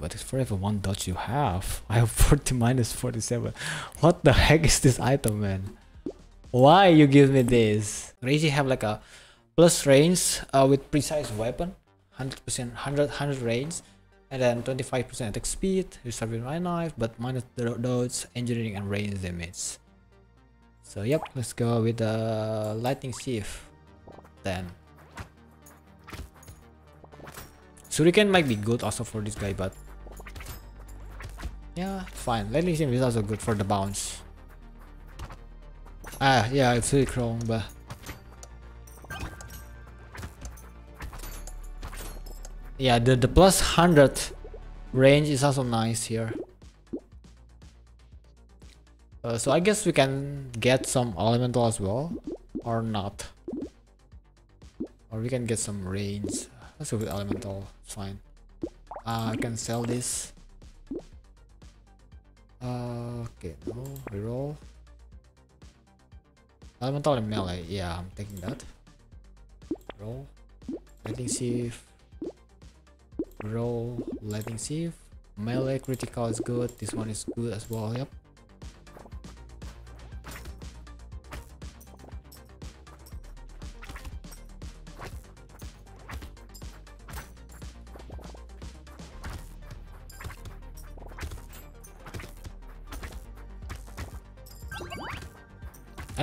but it's for every one dodge you have. I have 40 minus 47. What the heck is this item, man? Why you give me this? Reggie have like a plus range uh, with precise weapon, 100%, 100, 100 range, and then 25% attack speed, you start with my knife, but minus the dodge, engineering, and range damage. So yep, let's go with the lightning shiv then. Shuriken might be good also for this guy, but yeah, fine. Lightning shiv is also good for the bounce. Ah, yeah, it's really wrong, but yeah, the the plus hundred range is also nice here. Uh, so I guess we can get some elemental as well, or not. Or we can get some range. Let's go with elemental. it's Fine. Uh, I can sell this. Okay, no, reroll. Elemental and melee. Yeah, I'm taking that. Roll. Lightning shiv. Roll. Lightning shiv. Melee critical is good. This one is good as well. Yep.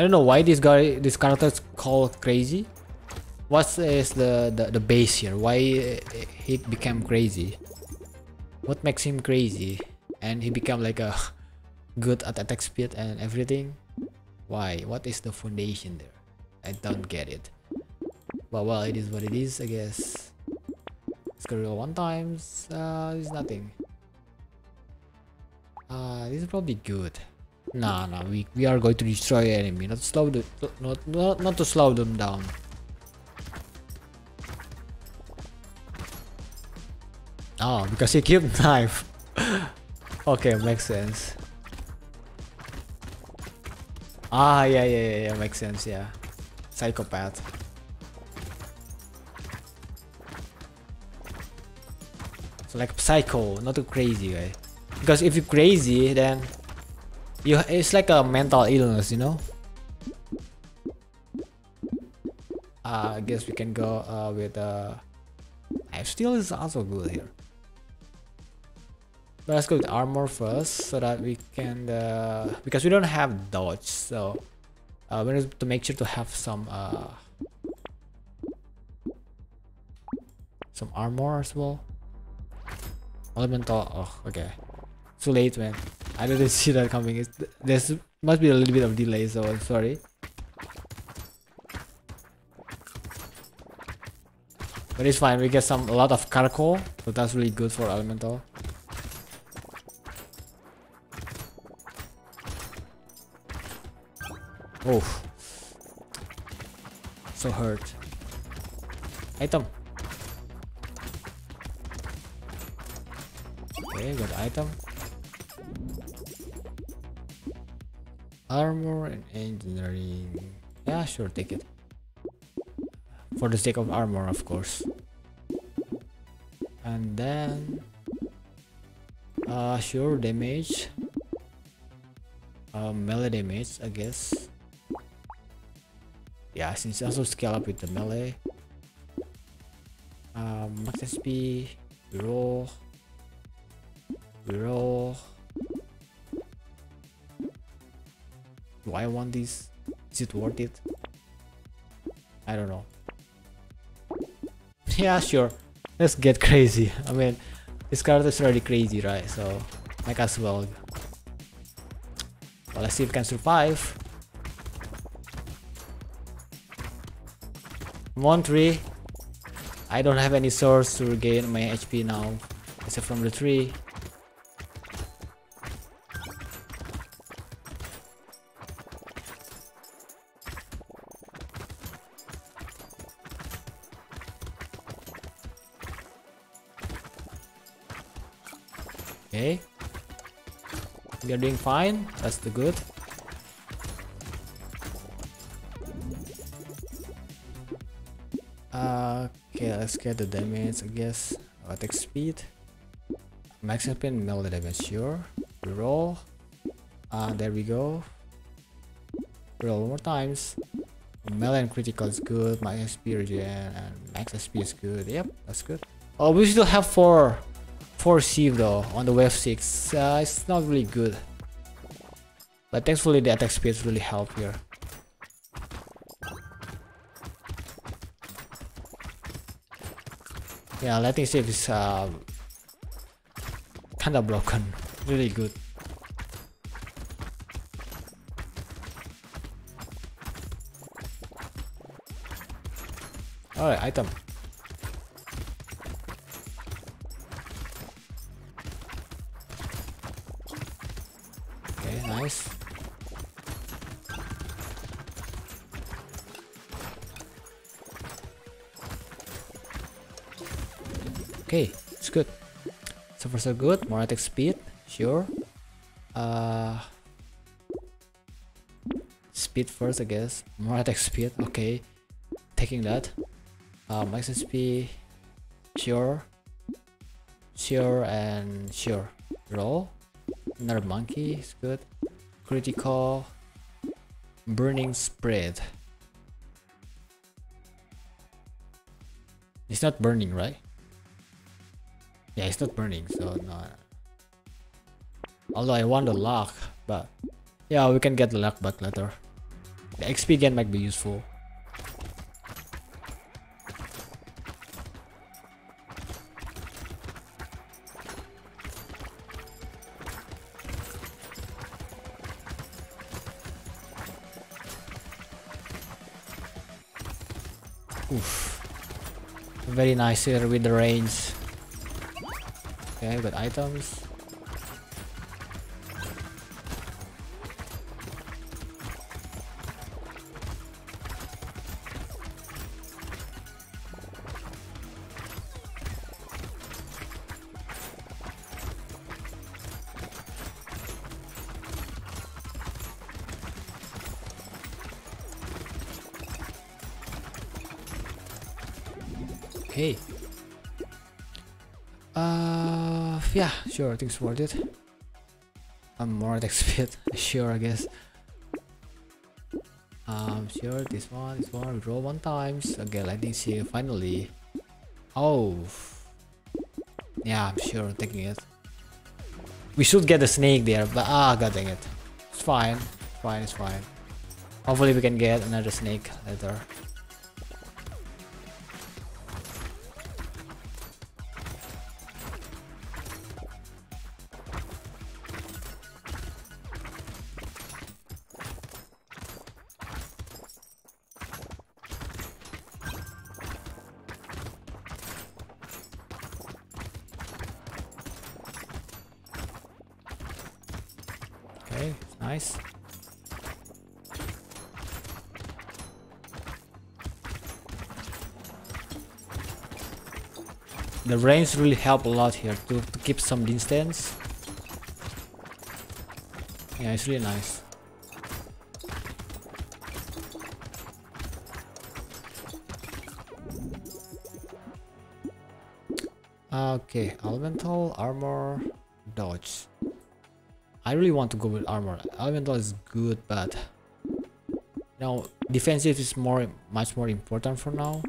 Don't know why this guy, this character is called crazy. What is the, the, the base here? Why he became crazy? What makes him crazy? And he become like a good at attack speed and everything? Why? What is the foundation there? I don't get it. But well, it is what it is, I guess. Let's go one times. Uh, it's nothing. Uh, this is probably good. Nah, no, we, we are going to destroy enemy, not slow the, not, not, not to slow them down. Oh, because he kept knife. okay, makes sense. Ah, yeah, yeah, yeah, yeah, makes sense, yeah. Psychopath. So like psycho, not a crazy guy. Because if you're crazy, then you it's like a mental illness, you know. Uh, I guess we can go uh, with uh, knife steel is also good here. But let's go with armor first so that we can uh, because we don't have dodge, so uh, we need to make sure to have some uh, some armor as well. Elemental. Oh, okay. Too late, man. I didn't see that coming. It's, there's must be a little bit of delay, so I'm sorry. But it's fine. We get some a lot of charcoal, so that's really good for elemental. Oh, so hurt. Item. Okay, got item. Armor and engineering. Yeah, sure, take it. For the sake of armor, of course. And then... Uh, sure, damage. Uh, melee damage, I guess. Yeah, since also scale up with the melee. Um, max SP, roll, roll. Do I want this? Is it worth it? I don't know. yeah, sure. Let's get crazy. I mean, this card is already crazy, right? So, might as well. Well, let's see if we can survive. One tree. I don't have any source to regain my HP now, except from the tree. We are doing fine. That's the good. Uh, okay, let's get the damage, I guess. Attack speed. Max spin, melee damage, sure. Reroll. Uh, there we go. Roll one more times. Melee and critical is good. My SP regen and max SP is good. Yep, that's good. Oh, we still have four, four sieve though on the wave six. Uh, it's not really good. But thankfully the attack speed really help here. Yeah, letting save is uh, kinda broken. Really good. Alright, item. Okay, it's good. So far so good. More attack speed, sure. Uh, speed first, I guess. More attack speed. Okay, taking that. Uh, max SP, sure, sure, and sure. Roll. Another monkey is good. Critical. Burning spread. It's not burning, right? Yeah, it's not burning, so no. Although I want the luck, but yeah, we can get the luck back later. The XP gain might be useful. Oof. Very nice here with the range. Okay, got items. Sure, I think it's worth it. I'm more at XP, sure, I guess. Um, sure, this one, this one, roll one times. Again, lightning see finally. Oh. Yeah, I'm sure, I'm taking it. We should get the snake there, but ah, god dang it. It's fine, it's fine, it's fine. Hopefully we can get another snake later. Range really help a lot here to, to keep some distance. Yeah, it's really nice. Okay, elemental, armor, dodge. I really want to go with armor. Elemental is good, but know, defensive is more, much more important for now.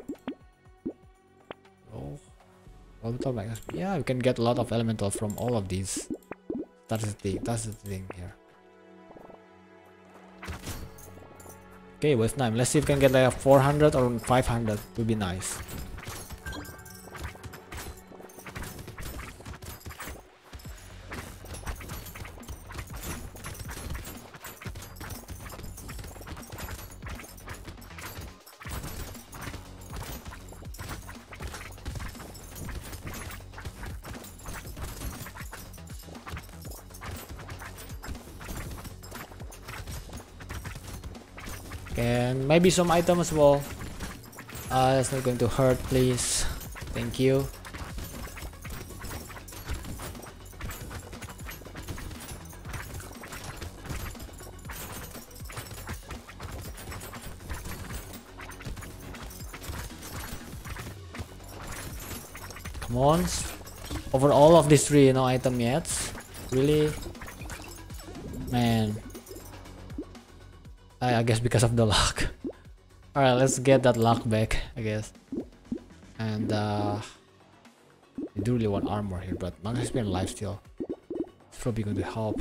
Yeah, you can get a lot of elemental from all of these. That's the thing. That's the thing here. Okay, with time. Let's see if we can get like a 400 or 500. Would be nice. And maybe some item as well. Uh, that's not going to hurt, please. Thank you. Come on. over all of these three, no item yet. Really? Man. I, guess because of the luck. Alright, let's get that luck back, I guess. And uh... I do really want armor here, but not has been lifesteal. It's probably going to help.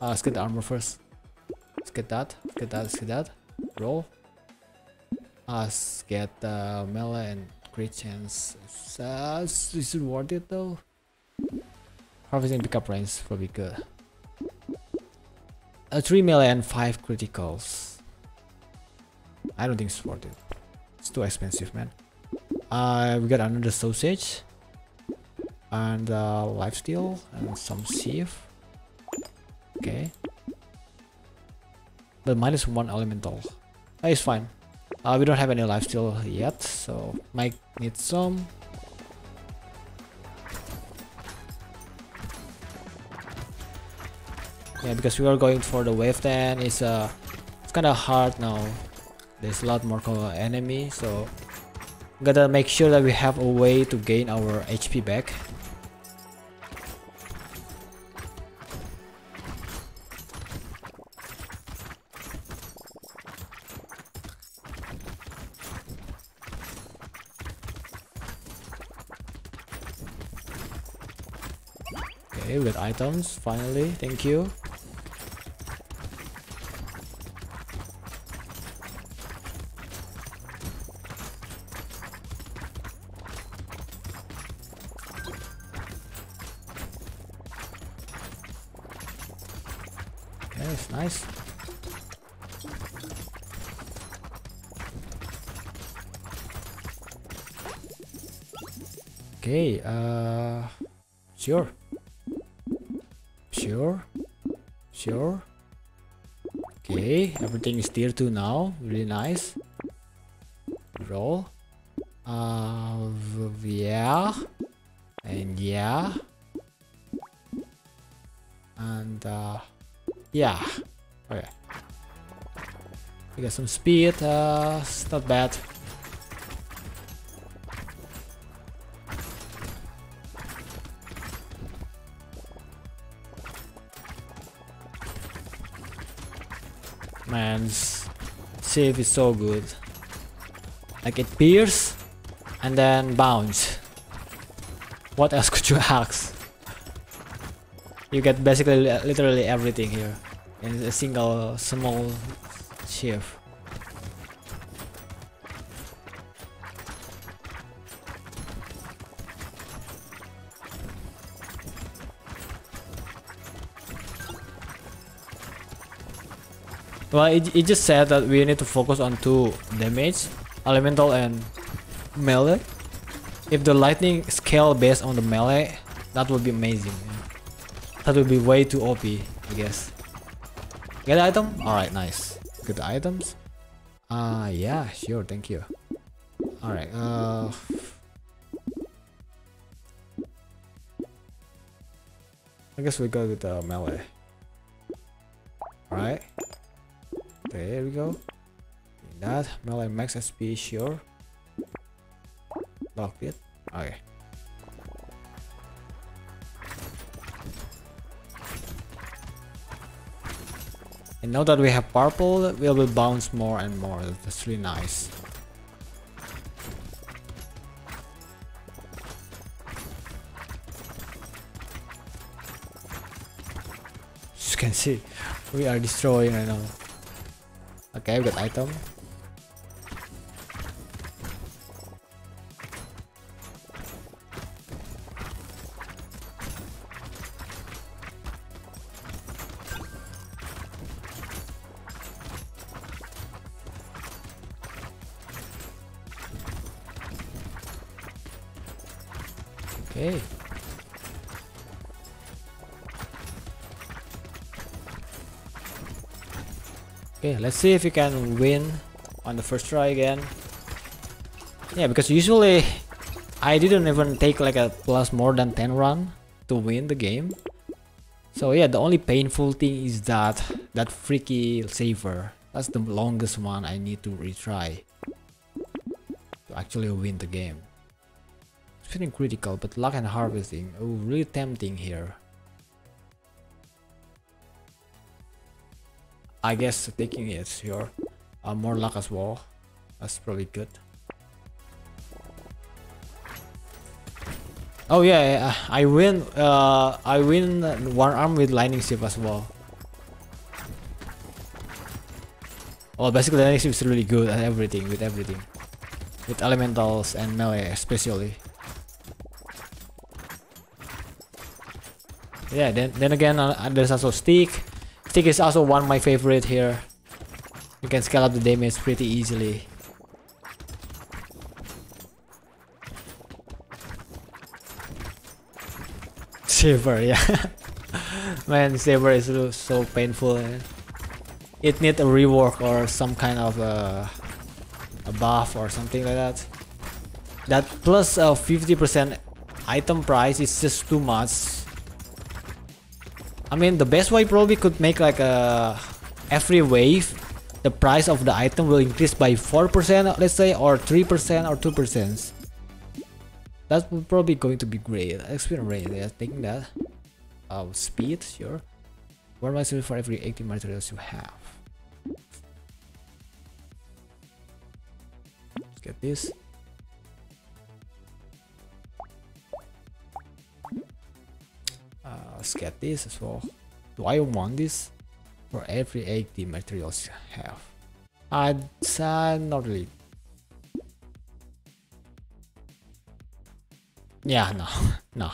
Uh, let's get the armor first. Let's get that. Let's get that. Let's get that. Roll. Uh, let's get uh, melee and crit chance. Uh, is it worth it though? Harvesting pickup range probably good. Uh, 3 melee and 5 criticals. I don't think it's worth it. It's too expensive, man. Uh, we got another sausage. And uh, lifesteal and some sieve. Okay. But minus 1 elemental. Uh, it's fine. Uh, we don't have any lifesteal yet, so might need some. Yeah because we are going for the wave then it's uh it's kind of hard now there's a lot more enemy so gotta make sure that we have a way to gain our HP back Okay, we got items finally. Thank you. Okay, uh, sure. Sure. Sure. Okay, everything is tier 2 now. Really nice. Roll. Uh, yeah. And yeah. And, uh, yeah. Okay. We got some speed, uh, it's not bad. Man, save is so good. Like it pierce and then bounce. What else could you ask? You get basically literally everything here in a single small shift. Well, it, it just said that we need to focus on two damage, elemental and melee. If the lightning scale based on the melee, that would be amazing. That would be way too OP, I guess. Get item? Alright, nice. The items? Uh, yeah, sure, thank you. Alright, uh... I guess we go with the melee. Alright. There we go. That, melee max SP, sure. Lock it. Okay. And now that we have purple, we will bounce more and more. That's really nice. As you can see, we are destroying right now. Okay, we got item. Okay, let's see if we can win on the first try again. Yeah, because usually I didn't even take like a plus more than 10 run to win the game. So yeah, the only painful thing is that that freaky saver. That's the longest one I need to retry to actually win the game. feeling critical, but luck and harvesting. Oh, really tempting here. I guess taking it, sure. Uh, more luck as well. That's probably good. Oh yeah, I win. Uh, I win one arm with lightning shiv as well. Well, basically lightning shiv is really good at everything with everything, with elementals and melee especially. Yeah, then then again, uh, there's also stick. Stick is also one of my favorite here. You can scale up the damage pretty easily. Saber, yeah. Man, Saber is so, painful. It needs a rework or some kind of uh, a buff or something like that. That plus a 50% item price is just too much I mean, the best way probably could make like a every wave, the price of the item will increase by 4%, let's say, or 3% or 2%. That's probably going to be great. Experience rate, yeah, taking that. Oh, speed, sure. One material for every 80 materials you have. Let's get this. Let's get this as well. Do I want this? For every 80 materials you have. I'd say not really. Yeah, no, no.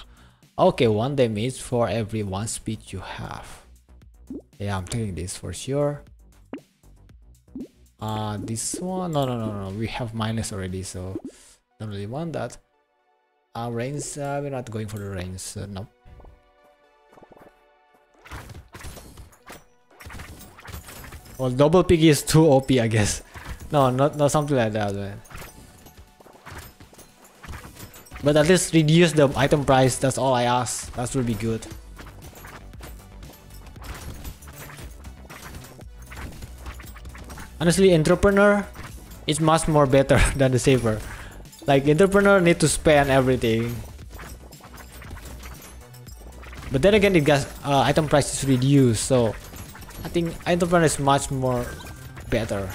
Okay, one damage for every one speed you have. Yeah, I'm taking this for sure. Uh, this one, no, no, no, no, we have minus already, so don't really want that. Uh, range, uh, we're not going for the range, uh, nope. Well, double piggy is too OP, I guess. No, not, not something like that, man. But at least reduce the item price, that's all I ask. That will be good. Honestly, entrepreneur is much more better than the saver. Like entrepreneur need to spend everything. But then again, it got uh, item price is reduced, so I think Entrepreneur is much more better.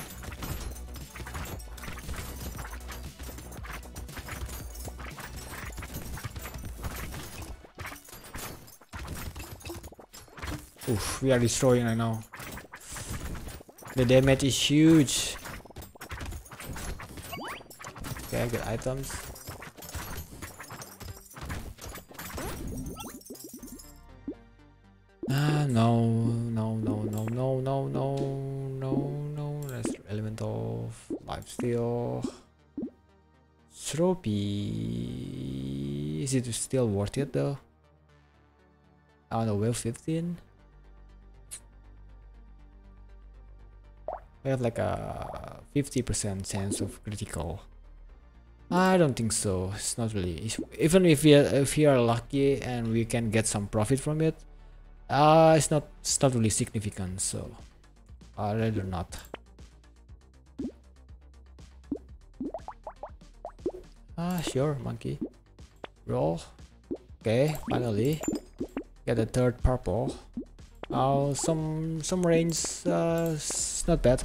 Oof, we are destroying right now. The damage is huge. Okay, I get items. No, no, no, no, no, no, no, no, no. That's element of life steal. Trophy. Is it still worth it though? I don't know, well 15. We have like a 50% chance of critical. I don't think so. It's not really. Even if we if we are lucky and we can get some profit from it, uh, it's not, it's not really significant, so I'd rather not. Ah, sure, monkey. Roll. Okay, finally. Get the third purple. Oh, some some range, uh, it's not bad.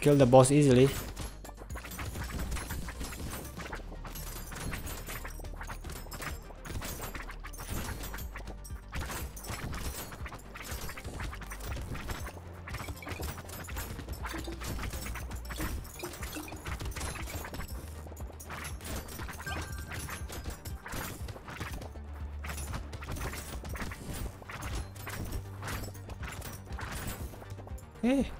kill the boss easily. Hey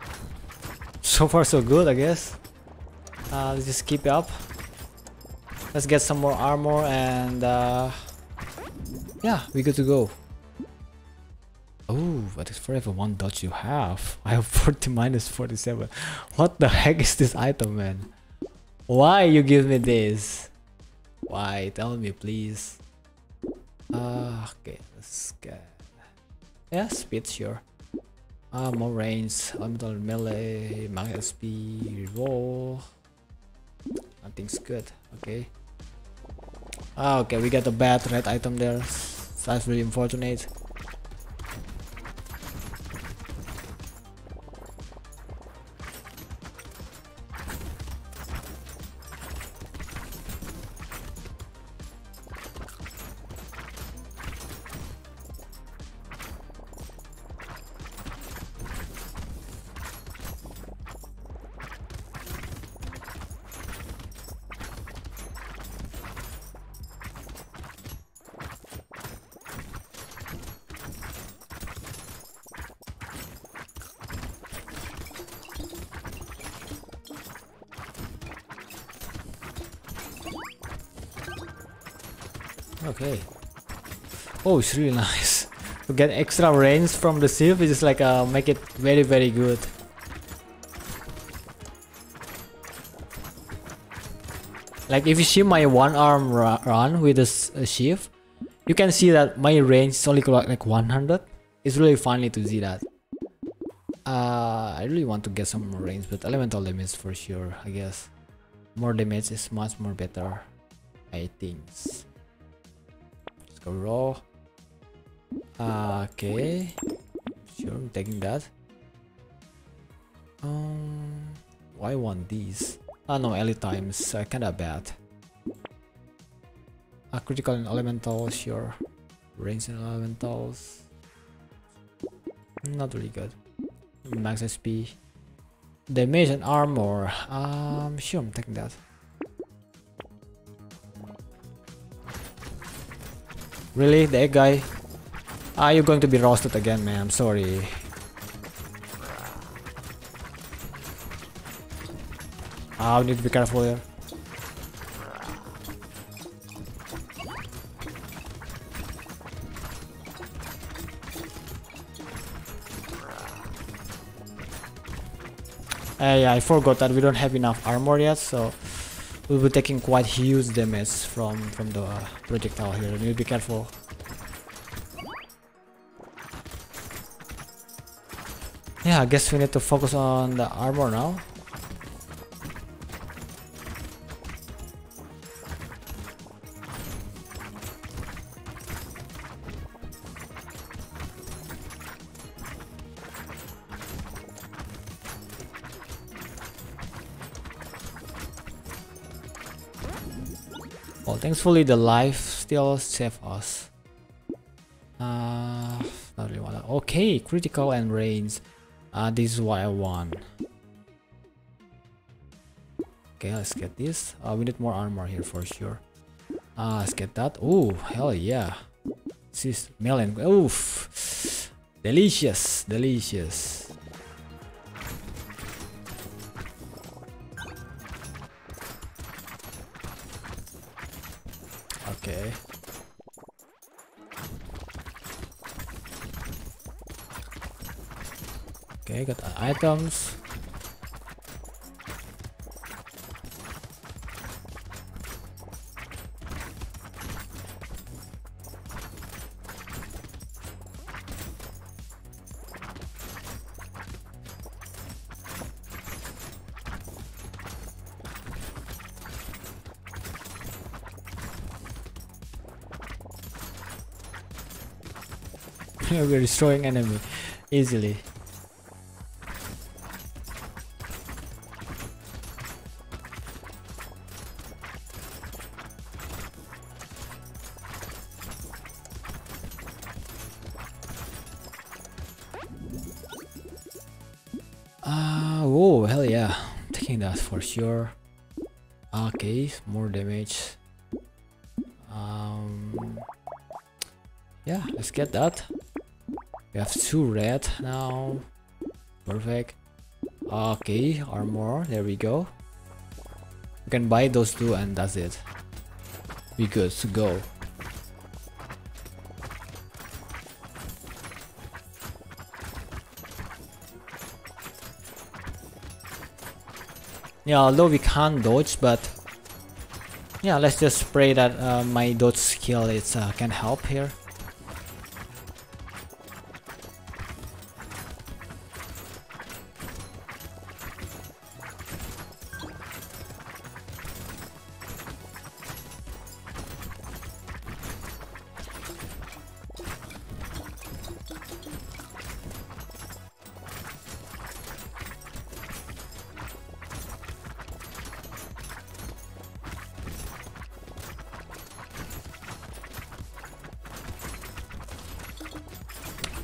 so far so good I guess uh, let's just keep it up let's get some more armor and uh, yeah we good to go Oh, but it's for every one dodge you have. I have 40 minus 47. What the heck is this item, man? Why you give me this? Why? Tell me, please. Uh, okay, let's get... Yeah, speed, sure. Uh, more range, elemental melee, max SP, roll. Nothing's good, okay. Ah, okay, we got a bad red item there. That's really unfortunate. Okay. Oh, it's really nice. To get extra range from the shield is like uh, make it very very good. Like if you see my one arm run with this uh, shield, you can see that my range is only like 100. It's really funny to see that. Uh, I really want to get some more range, but elemental damage for sure, I guess. More damage is much more better, I think go raw. Uh, okay. Sure, I'm taking that. Um, why want these? Ah no, elite times uh, kinda bad. A critical and elemental, sure. Range and elementals. Not really good. Max SP. Damage and armor. Um, sure, I'm taking that. Really? That guy? Are you going to be roasted again, man? I'm sorry. Ah, we need to be careful here. Hey, I forgot that we don't have enough armor yet, so we'll be taking quite huge damage from from the uh, projectile here. Need to be careful. Yeah, I guess we need to focus on the armor now. Thankfully the life still save us. Uh, not really wanna. Okay, critical and range. Uh, this is what I want. Okay, let's get this. Uh, we need more armor here for sure. Uh, let's get that. Oh, hell yeah. This is melon. Oof. Delicious, delicious. Okay, got items. we're destroying enemy easily. For sure. Okay, more damage. Um, yeah, let's get that. We have two red now. Perfect. Okay, armor. There we go. We can buy those two and that's it. We good to go. Yeah, although we can't dodge, but yeah, let's just pray that uh, my dodge skill is uh, can help here.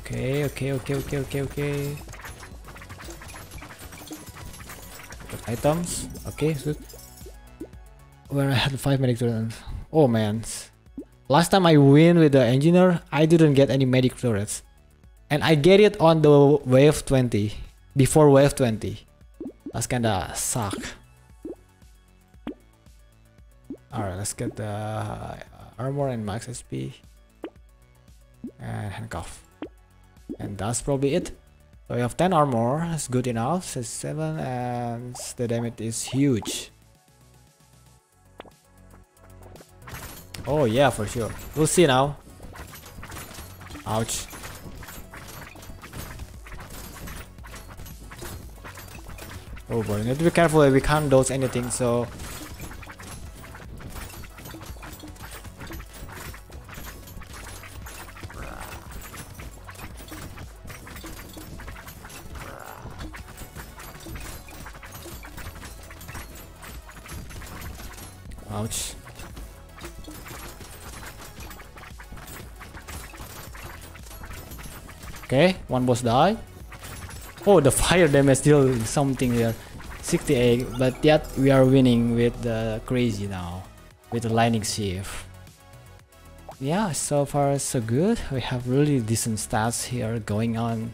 Okay, okay, okay, okay, okay, okay. items. Okay, good. Where I had 5 medic turrets. Oh man. Last time I win with the engineer, I didn't get any medic turrets. And I get it on the wave 20. Before wave 20. That's kinda suck. Alright, let's get the armor and max SP. And handcuff. And that's probably it. So we have 10 armor, that's good enough. It's 7 and the damage is huge. Oh yeah, for sure. We'll see now. Ouch. Oh boy, need to be careful, we can't dodge anything, so one boss die. Oh, the fire damage still something here. 68, but yet we are winning with the crazy now. With the lightning shiv. Yeah, so far so good. We have really decent stats here going on